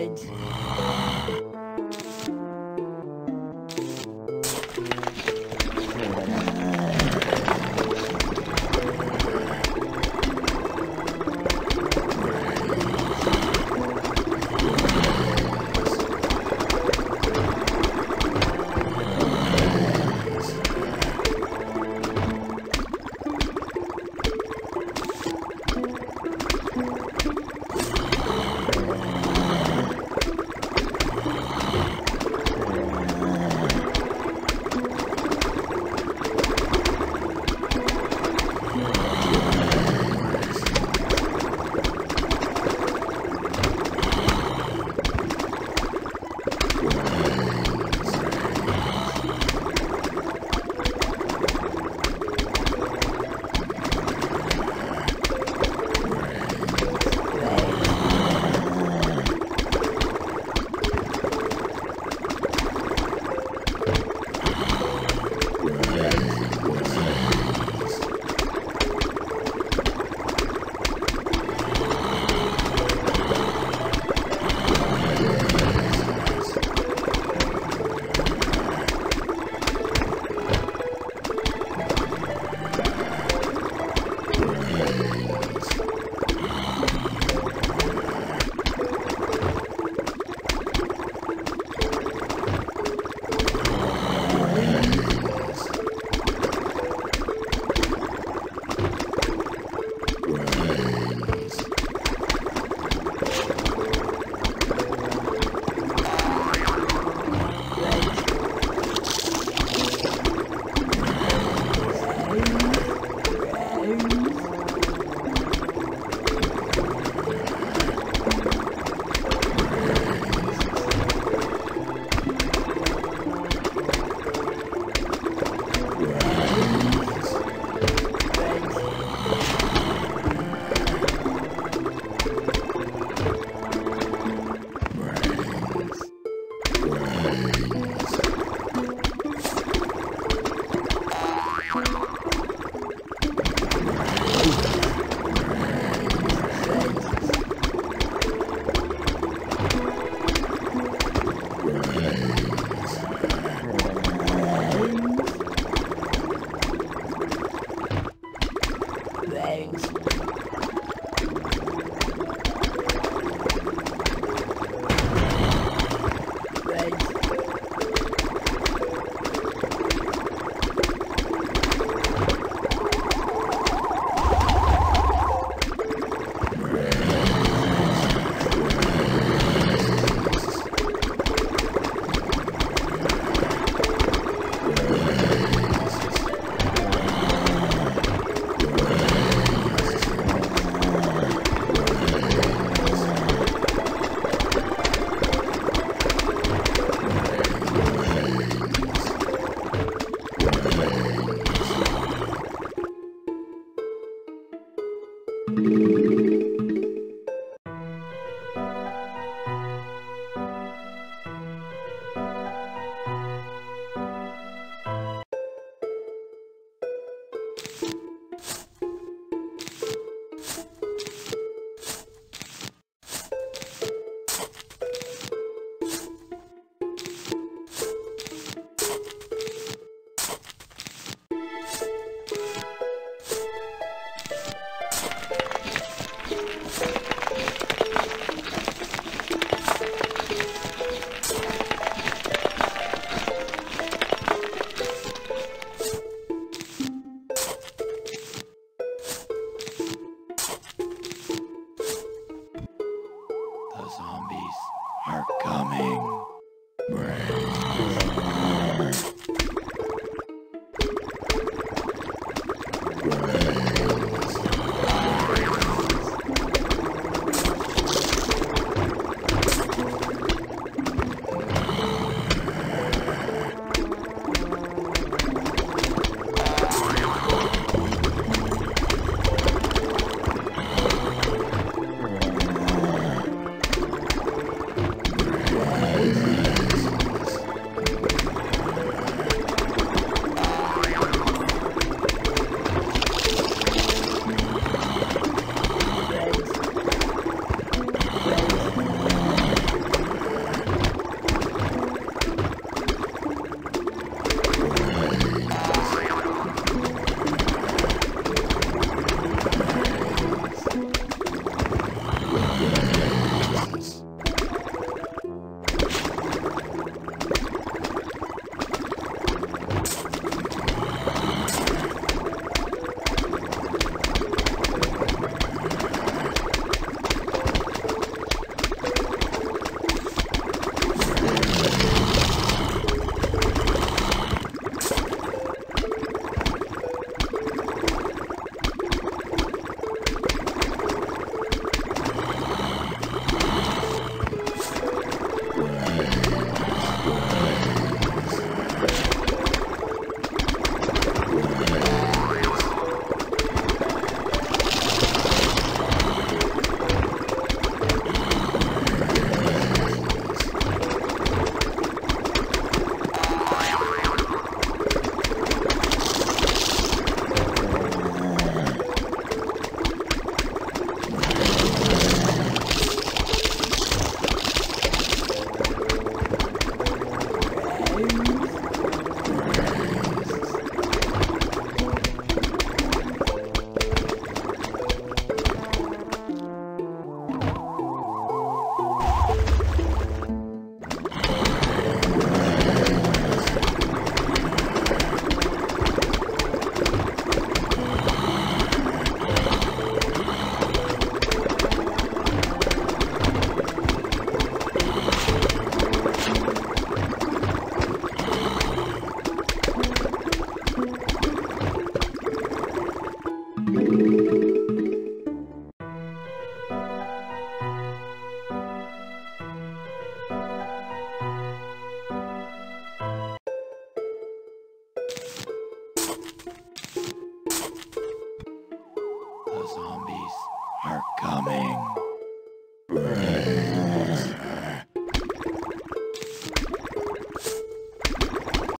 sides. The zombies are